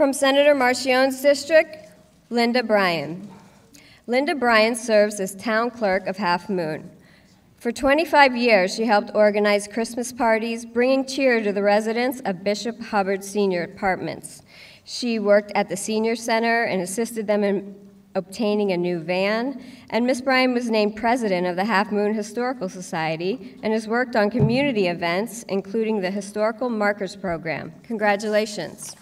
From Senator Marchione's district, Lynda Bryan. Lynda Bryan serves as town clerk of Halfmoon. For 25 years, she helped organize Christmas parties, bringing cheer to the residents of Bishop Hubbard Senior Apartments. She worked at the Senior Center and assisted them in obtaining a new van, and Miss Bryan was named president of the Halfmoon Historical Society and has worked on community events, including the Historical Markers Program. Congratulations.